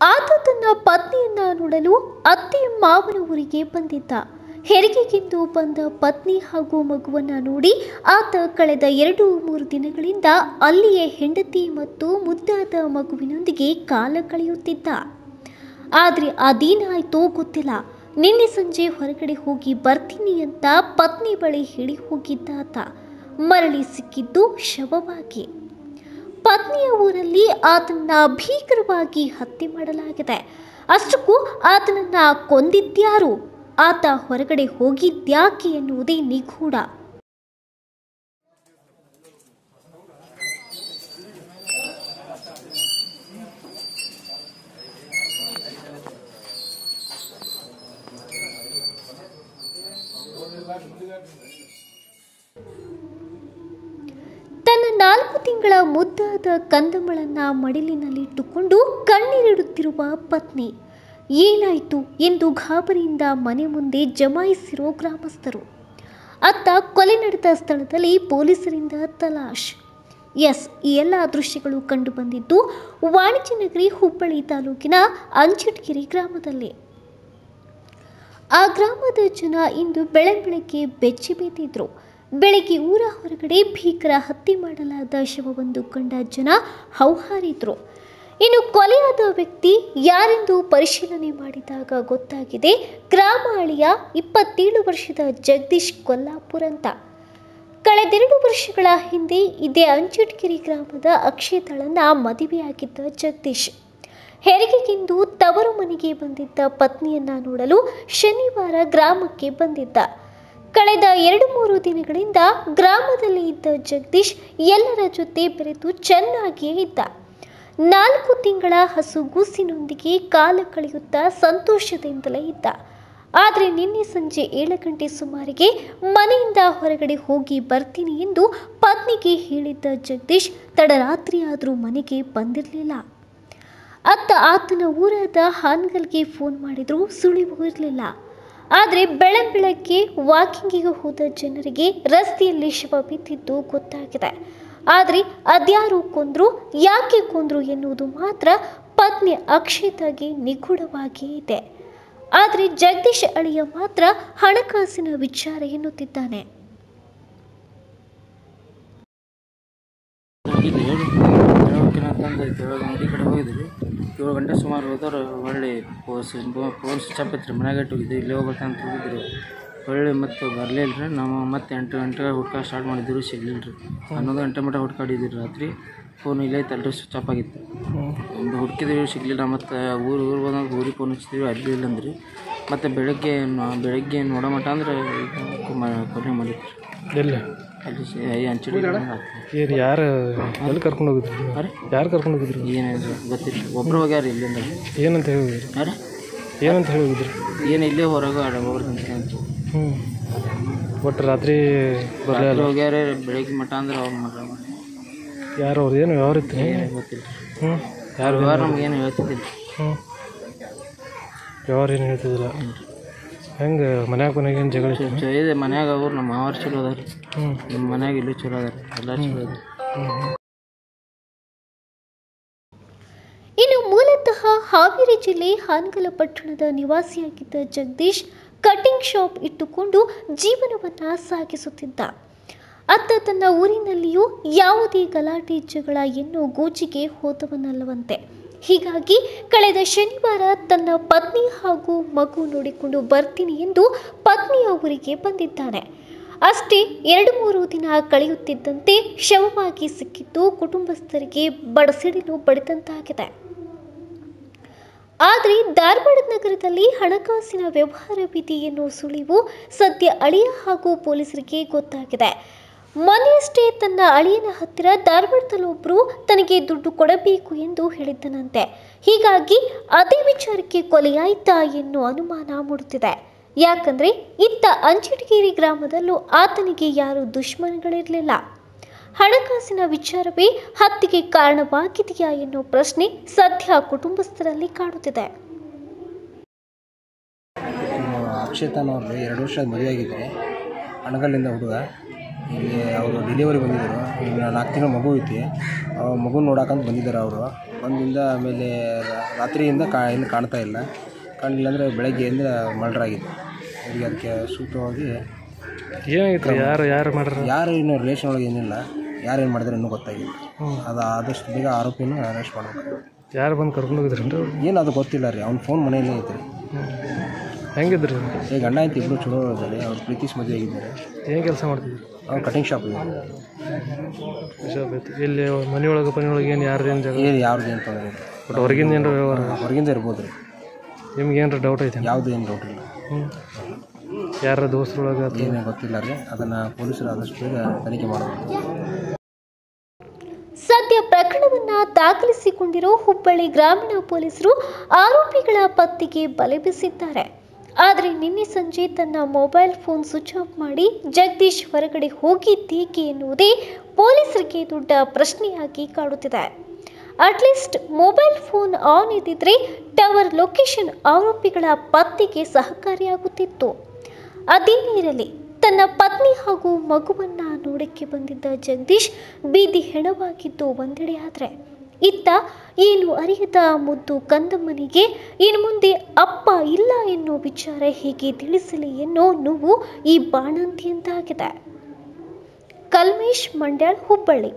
ಆತ ತನ್ನ ಪತ್ನಿಯನ್ನ ನೋಡಲು ಅತ್ತೆ ಮಾವನ ಊರಿಗೆ ಬಂದಿದ್ದ. ಹೆರಿಗೆಗೆಂದು ಬಂದ ಪತ್ನಿ ಹಾಗೂ ಮಗುವನ್ನ ನೋಡಿ ಆತ ಕಳೆದ ಎರಡು ಮೂರು ದಿನಗಳಿಂದ ಅಲ್ಲಿಯೇ ಹೆಂಡತಿ ಮತ್ತು ಮುದ್ದಾದ ಮಗುವಿನೊಂದಿಗೆ ಕಾಲ ಕಳೆಯುತ್ತಿದ್ದ. ಆದರೆ ಅದೇನಾಯ್ತೋ ಗೊತ್ತಿಲ್ಲ. ನಿನ್ನೆ ಸಂಜೆ ಹೊರಗಡೆ ಹೋಗಿ ಬರ್ತೀನಿ ಅಂತ ಪತ್ನಿ ಬಳಿ ಹೇಳಿ ಹೋಗಿದ್ದ ಆತ. ಮರಳಿ ಸಿಕ್ಕಿದ್ದು ಶವವಾಗಿ. ಪತ್ನಿಯ ಊರಲ್ಲಿ ಆತನ ಭೀಕರವಾಗಿ ಹತ್ಯೆ ಮಾಡಲಾಗಿದೆ. ಅಷ್ಟಕ್ಕೂ ಆತನನ್ನ ಕೊಂದಿದ್ಯಾರು ಆತ ಹೊರಗಡೆ ಹೋಗಿದ್ಯಾಕೆ ಎನ್ನುವುದೇ ನಿಗೂಢ. ತನ್ನ ತಿಂಗಳ ಮುದ್ದಾದ ಕಂದಮಳನ್ನು ಮಡಿಲಿನಲ್ಲಿಟ್ಟುಕೊಂಡು ಕಣ್ಣೀರಿಡುತ್ತಿರುವ ಪತ್ನಿ. ಏನಾಯಿತು ಎಂದು ಗಾಬರಿಯಿಂದ ಮನೆ ಮುಂದೆ ಜಮಾಯಿಸಿರೋ ಗ್ರಾಮಸ್ಥರು. ಅತ್ತ ಕೊಲೆ ನಡೆದ ಸ್ಥಳದಲ್ಲಿ ಪೊಲೀಸರಿಂದ ತಲಾಶ್. ಎಸ್, ಈ ಎಲ್ಲ ದೃಶ್ಯಗಳು ಕಂಡುಬಂದಿದ್ದು ವಾಣಿಜ್ಯ ನಗರಿ ಹುಬ್ಬಳ್ಳಿ ತಾಲೂಕಿನ ಅಂಚಟ್ಗಿರಿ ಗ್ರಾಮದಲ್ಲಿ. ಆ ಗ್ರಾಮದ ಜನ ಇಂದು ಬೆಳೆ ಬೆಳಗ್ಗೆ ಬೆಚ್ಚಿ ಬೀದಿದ್ರು ಬೆಳಗ್ಗೆ ಊರ ಹೊರಗಡೆ ಭೀಕರ ಹತ್ಯೆ ಮಾಡಲಾದ ಶವವೊಂದು ಕಂಡ ಜನ ಹೌಹಾರಿದ್ರು. ಇನ್ನು ಕೊಲೆಯಾದ ವ್ಯಕ್ತಿ ಯಾರೆಂದು ಪರಿಶೀಲನೆ ಮಾಡಿದಾಗ ಗೊತ್ತಾಗಿದೆ ಗ್ರಾಮಾಳಿಯ ಇಪ್ಪತ್ತೇಳು ವರ್ಷದ ಜಗದೀಶ್ ಕೊಲ್ಲಾಪುರ ಅಂತ. ಕಳೆದೆರಡು ವರ್ಷಗಳ ಹಿಂದೆ ಇದೇ ಅಂಚಟ್ಗಿರಿ ಗ್ರಾಮದ ಅಕ್ಷೇತಳನ್ನ ಮದುವೆಯಾಗಿದ್ದ ಜಗದೀಶ್. ಹೆರಿಗೆಗೆಂದು ತವರು ಮನೆಗೆ ಬಂದಿದ್ದ ಪತ್ನಿಯನ್ನ ನೋಡಲು ಶನಿವಾರ ಗ್ರಾಮಕ್ಕೆ ಬಂದಿದ್ದ. ಕಳೆದ ಎರಡು ಮೂರು ದಿನಗಳಿಂದ ಗ್ರಾಮದಲ್ಲಿ ಇದ್ದ ಜಗದೀಶ್ ಎಲ್ಲರ ಜೊತೆ ಬೆರೆತು ಚೆನ್ನಾಗಿಯೇ ಇದ್ದ. ನಾಲ್ಕು ತಿಂಗಳ ಹಸುಗೂಸಿನೊಂದಿಗೆ ಕಾಲ ಕಳೆಯುತ್ತಾ ಸಂತೋಷದಿಂದಲೇ ಇದ್ದ. ಆದರೆ ನಿನ್ನೆ ಸಂಜೆ ಏಳು ಗಂಟೆ ಸುಮಾರಿಗೆ ಮನೆಯಿಂದ ಹೊರಗಡೆ ಹೋಗಿ ಬರ್ತೀನಿ ಎಂದು ಪತ್ನಿಗೆ ಹೇಳಿದ್ದ ಜಗದೀಶ್ ತಡರಾತ್ರಿಯಾದರೂ ಮನೆಗೆ ಬಂದಿರಲಿಲ್ಲ. ಅತ್ತ ಆತನ ಊರಾದ ಹಾನ್ಗಲ್ಗೆ ಫೋನ್ ಮಾಡಿದರೂ ಸುಳಿವು ಇರಲಿಲ್ಲ. ಆದರೆ ಬೆಳಂಬೆಳಗ್ಗೆ ವಾಕಿಂಗಿಗೆ ಹೋದ ಜನರಿಗೆ ರಸ್ತೆಯಲ್ಲಿ ಶವ ಬಿದ್ದಿದ್ದು ಗೊತ್ತಾಗಿದೆ. ಆದರೆ ಅದ್ಯಾರು ಕೊಂದ್ರು, ಯಾಕೆ ಕೊಂದ್ರು ಎನ್ನುವುದು ಮಾತ್ರ ಪತ್ನಿ ಅಕ್ಷಿತಾಗೆ ನಿಗೂಢವಾಗಿ ಇದೆ. ಆದರೆ ಜಗದೀಶ್ ಅಳಿಯ ಮಾತ್ರ ಹಣಕಾಸಿನ ವಿಚಾರ ಎನ್ನುತ್ತಿದ್ದಾನೆ ಹೋಗಿದ್ದೆ ಹೇಳಿ ಹೇಳ್ಬೇಕೇನೋ ಅಂತಂದೈತೆ ಏಳು ಗಂಟೆ ಕಡೆ ಹೋಗಿದ್ವಿ ಏಳು ಗಂಟೆ ಸುಮಾರು ಹೋದವ್ರು ಹೊಳ್ಳಿ ಫೋನ್ ಸ್ವಿಚ್ ಆಫ್ ಐತ್ರಿ ಮನ್ಯಾಗ ಇಟ್ಟು ಹೋಗಿದ್ವಿ, ಇಲ್ಲೇ ಹೋಗ್ಬೇಕಂತ ಹೋಗಿದ್ರು. ಹೊಳ್ಳಿ ಮತ್ತು ಬರಲಿಲ್ಲ ರೀ ನಾವು ಮತ್ತೆ ಎಂಟು ಗಂಟೆಗೆ ಹುಡ್ಕ ಸ್ಟಾರ್ಟ್ ಮಾಡಿದ್ರು ಸಿಗಲಿಲ್ಲ ರೀ ಹನ್ನೊಂದು ಗಂಟೆ ಮಟ್ಟ ಹುಡ್ಕಾಡಿದ್ರು ರಾತ್ರಿ. ಫೋನ್ ಇಲ್ಲೇ ಐತಲ್ರಿ ಸ್ವಿಚ್ ಆಫ್ ಆಗಿತ್ತು. ಒಂದು ಹುಡುಕಿದ್ವಿ, ಸಿಗಲಿಲ್ಲ ಮತ್ತು ಊರು ಊರು ಬಂದಾಗ ಊರಿಗೆ ಫೋನ್ ಹಚ್ಚಿದ್ವಿ, ಅಲ್ಲಿ ಇಲ್ಲ ಅಂದ್ರಿ ಮತ್ತು ಬೆಳಗ್ಗೆ ಬೆಳಗ್ಗೆ ನೋಡೋ ಮಟ್ಟ ಅಂದ್ರೆ ಕೊನೆ ಮಾಡಿದ್ರು ಎಲ್ಲಿ? ಸಿ- ಏನು ಯಾರು ಎಲ್ಲಿ ಕರ್ಕೊಂಡು ಹೋಗಿದ್ರಿ? ಅರೆ ಯಾರು ಕರ್ಕೊಂಡು ಹೋಗಿದ್ರಿ? ಏನಿಲ್ಲ ಗೊತ್ತಿಲ್ಲ. ಒಬ್ರು ಹೋಗ್ಯಾರ ಇಲ್ಲಿಂದ. ಏನಂತ ಹೇಳಿದ್ರಿ? ಅರೆ ಏನಂತ ಹೇಳಿ ಹೋಗಿದ್ರಿ ಏನು ಇಲ್ಲೇ ಹೊರಗೆ ಆಡ ಅಂತ ಅಂತ ಹ್ಞೂ ಒಟ್ಟು ರಾತ್ರಿ ಬರಲೇ ರಾತ್ರಿ ಹೋಗ್ಯಾರ ಬೆಳಗ್ಗೆ ಮಟ್ಟ ಅಂದ್ರೆ ಅವ್ರು ಮಗ ಯಾರು ಅವ್ರು ಏನು ವ್ಯವಹಾರ ಇತ್ತು? ಗೊತ್ತಿಲ್ಲ. ಹ್ಞೂ ಯಾರು ವ್ಯವಹಾರ ನಮ್ಗೆ ಏನು ಹೇಳ್ತಿದ್ದಿಲ್ಲ. ಹ್ಞೂ ವ್ಯವಹಾರ ಏನು ಹೇಳ್ತಿದ್ದಿಲ್ಲ? ಹೆಂಗೆ ಮನ್ಯಾಗ ಮನ್ಯಾಗ ಏನು ಜಗಳ ಇತ್ತು? ಇದೆ ಮನ್ಯಾಗ ಅವ್ರು ನಮ್ಮ ಮಾವಾರ ಚಲೋ ಅದಾರ. ಹ್ಞೂ ನಮ್ಮ ಮನ್ಯಾಗ ಇಲ್ಲೂ ಚಲೋ ಅದಾರ. ಎಲ್ಲರೂ ಚಲೋ ಅದಾರ. ಇನ್ನು ಮೂಲತಃ ಹಾವೇರಿ ಜಿಲ್ಲೆ ಹಾನಗಲ ಪಟ್ಟಣದ ನಿವಾಸಿಯಾಗಿದ್ದ ಜಗದೀಶ್ ಕಟಿಂಗ್ ಶಾಪ್ ಇಟ್ಟುಕೊಂಡು ಜೀವನವನ್ನ ಸಾಗಿಸುತ್ತಿದ್ದ. ಅತ್ತ ತನ್ನ ಊರಿನಲ್ಲಿಯೂ ಯಾವುದೇ ಗಲಾಟೆ ಜಗಳ ಎನ್ನು ಗೋಜಿಗೆ ಹೋದವನಲ್ಲವಂತೆ. ಹೀಗಾಗಿ ಕಳೆದ ಶನಿವಾರ ತನ್ನ ಪತ್ನಿ ಹಾಗೂ ಮಗು ನೋಡಿಕೊಂಡು ಬರ್ತೀನಿ ಎಂದು ಪತ್ನಿ ಅವರಿಗೆ ಬಂದಿದ್ದಾನೆ. ಅಷ್ಟೇ ಎರಡು ಮೂರು ದಿನ ಕಳೆಯುತ್ತಿದ್ದಂತೆ ಶವವಾಗಿ ಸಿಕ್ಕಿದ್ದು ಕುಟುಂಬಸ್ಥರಿಗೆ ಬಡಸಿಡಿಲು ಬಡಿದಂತಾಗಿದೆ. ಆದರೆ ಧಾರವಾಡ ನಗರದಲ್ಲಿ ಹಣಕಾಸಿನ ವ್ಯವಹಾರವಿದೆ ಎನ್ನುವ ಸುಳಿವು ಸದ್ಯ ಅಳಿಯ ಹಾಗೂ ಪೊಲೀಸರಿಗೆ ಗೊತ್ತಾಗಿದೆ. ಮೊನ್ನೆಯಷ್ಟೇ ತನ್ನ ಅಳಿಯನ ಹತ್ತಿರ ಧಾರವಾಡದಲ್ಲೊಬ್ಬರು ತನಗೆ ದುಡ್ಡು ಕೊಡಬೇಕು ಎಂದು ಹೇಳಿದ್ದನಂತೆ. ಹೀಗಾಗಿ ಅದೇ ವಿಚಾರಕ್ಕೆ ಕೊಲೆಯಾಯ್ತಾ ಎನ್ನುವ ಅನುಮಾನ ಮೂಡುತ್ತಿದೆ. ಯಾಕಂದ್ರೆ ಇತ್ತ ಅಂಚಟಗೇರಿ ಗ್ರಾಮದಲ್ಲೂ ಆತನಿಗೆ ಯಾರು ದುಶ್ಮನಗಳಿರಲಿಲ್ಲ. ಹಣಕಾಸಿನ ವಿಚಾರವೇ ಹತ್ಯೆಗೆ ಕಾರಣವಾಗಿದೆಯಾ ಎನ್ನುವ ಪ್ರಶ್ನೆ ಸದ್ಯ ಕುಟುಂಬಸ್ಥರಲ್ಲಿ ಕಾಡುತ್ತಿದೆ. ಅಕ್ಷಿತನವ್ರದ್ದು ಎರಡು ವರ್ಷ ಮದುವೆ ಆಗಿದೆ ಅಣಗಲ್ಲಿಂದ ಹುಡುಗ. ಇಲ್ಲಿ ಅವರು ಡೆಲಿವರಿ ಬಂದಿದ್ದರು. ಈಗ ನಾಲ್ಕು ದಿನ ಮಗು ಐತಿ. ಆ ಮಗು ನೋಡಕ್ಕಂತ ಬಂದಿದ್ದಾರೆ ಅವರು. ಬಂದಿಂದ ಆಮೇಲೆ ರಾತ್ರಿಯಿಂದ ಕಾ ಏನು ಕಾಣ್ತಾ ಇಲ್ಲ. ಕಾಣಲಿಲ್ಲ ಅಂದರೆ ಬೆಳಗ್ಗೆಯಿಂದ ಮರ್ಡ್ರ್ ಆಗಿತ್ತು. ಅವರಿಗೆ ಅದಕ್ಕೆ ಸೂಕ್ತವಾಗಿ ಏನಾಗಿತ್ತು? ಯಾರು ಯಾರು ಮಾಡ್ರ? ಯಾರು ಇನ್ನೂ ರಿಲೇಷನ್ ಒಳಗೆ ಏನಿಲ್ಲ. ಯಾರು ಏನು ಮಾಡಿದ್ರೆ ಇನ್ನೂ ಗೊತ್ತಾಗಿಲ್ಲ. ಅದು ಆದಷ್ಟು ಬೇಗ ಆರೋಪಿನ ಅರೆಸ್ಟ್ ಮಾಡಬೇಕು. ಯಾರು ಬಂದು ಕರ್ಕೊಂಡು ಹೋಗಿದ್ರು ಏನು ಅದು ಗೊತ್ತಿಲ್ಲ ರೀ. ಅವ್ನ ಫೋನ್ ಮನೆಯಲ್ಲೇ ಐತೆ ರೀ ಹೆಂಗಿದ್ರಿ? ಈಗ ಗಂಡ ಐತಿ ಇಬ್ಬರು ಚಲೋ ಇದ್ದಾರೆ ಅವ್ರು ಪ್ರೀತಿಸ್ ಮದುವೆ ಆಗಿದ್ದಾರೆ. ಏನು ಕೆಲಸ ಮಾಡ್ತಿದ್ರು? ಅವ್ರು ಕಟಿಂಗ್ ಶಾಪ್ ಇದೆ ಶಾಪ್ ಐತಿ ಇಲ್ಲಿ ಮನೆಯೊಳಗೆ ಮನೆಯೊಳಗೆ ಏನು ಯಾರು ಏನು ಜಾಗ ಏನು ಯಾರ್ದು ಏನು ತೊಂದರೆ ಇಲ್ಲ. ಬಟ್ ಹೊರಗಿಂದ ಏನಾರ ವ್ಯವಹಾರ? ಹೊರಗಿಂದ ಇರ್ಬೋದು ರೀ. ನಿಮ್ಗೆ ಏನಾರ ಡೌಟ್ ಐತೆ ಯಾವುದು ಏನು ಡೌಟ್ ಇಲ್ಲ. ಹ್ಞೂ ಯಾರ ದೋಸ್ತರೊಳಗೆ ಅದು ಏನೇ ಗೊತ್ತಿಲ್ಲ ರೀ. ಅದನ್ನು ಪೊಲೀಸರು ಆದಷ್ಟು ಬೇಗ ತನಿಖೆ ಮಾಡಬೇಕು. ಸದ್ಯ ಪ್ರಕರಣವನ್ನ ದಾಖಲಿಸಿಕೊಂಡಿರೋ ಹುಬ್ಬಳ್ಳಿ ಗ್ರಾಮೀಣ ಪೊಲೀಸರು ಆರೋಪಿಗಳ ಪತ್ತೆಗೆ ಬಲೆ ಬೀಸಿದ್ದಾರೆ. ಆದರೆ ನಿನ್ನೆ ಸಂಜೆ ತನ್ನ ಮೊಬೈಲ್ ಫೋನ್ ಸ್ವಿಚ್ ಆಫ್ ಮಾಡಿ, ಜಗದೀಶ್ ಹೊರಗಡೆ ಹೋಗಿದ್ದೇಕೆ ಎನ್ನುವುದೇ ಪೊಲೀಸರಿಗೆ ದೊಡ್ಡ ಪ್ರಶ್ನೆಯಾಗಿ ಕಾಡುತ್ತಿದೆ. At least mobile phone on ಇದ್ದಿದ್ರೆ ಟವರ್ ಲೊಕೇಶನ್ ಆರೋಪಿಗಳ ಪತ್ತೆಗೆ ಸಹಕಾರಿಯಾಗುತ್ತಿತ್ತು. ಅದೇನೇ ಇರಲಿ ತನ್ನ ಪತ್ನಿ ಹಾಗೂ ಮಗುವನ್ನ ನೋಡಕ್ಕೆ ಬಂದಿದ್ದ ಜಗದೀಶ್ ಬೀದಿ ಹೆಣವಾಗಿದ್ದು ಒಂದೆಡೆ ಆದರೆ ಇತ್ತ ಏನು ಅರಿಯದ ಮುದ್ದು ಕಂದಮ್ಮನಿಗೆ ಇನ್ನು ಮುಂದೆ ಅಪ್ಪ ಇಲ್ಲ ಎನ್ನುವ ವಿಚಾರ ಹೇಗೆ ತಿಳಿಸಲಿ ಎನ್ನೋ ನೋವು ಈ ಬಾಣಂತಿಯಂತಾಗಿದೆ. ಕಲ್ಮೇಶ್ ಮಂಡ್ಯಾಳ್ ಹುಬ್ಬಳ್ಳಿ.